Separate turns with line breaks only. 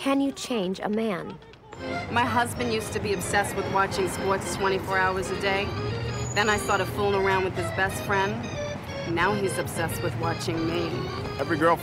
Can you change a man?
My husband used to be obsessed with watching sports 24 hours a day. Then I started fooling around with his best friend. Now he's obsessed with watching me.
Every girl